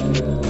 finished.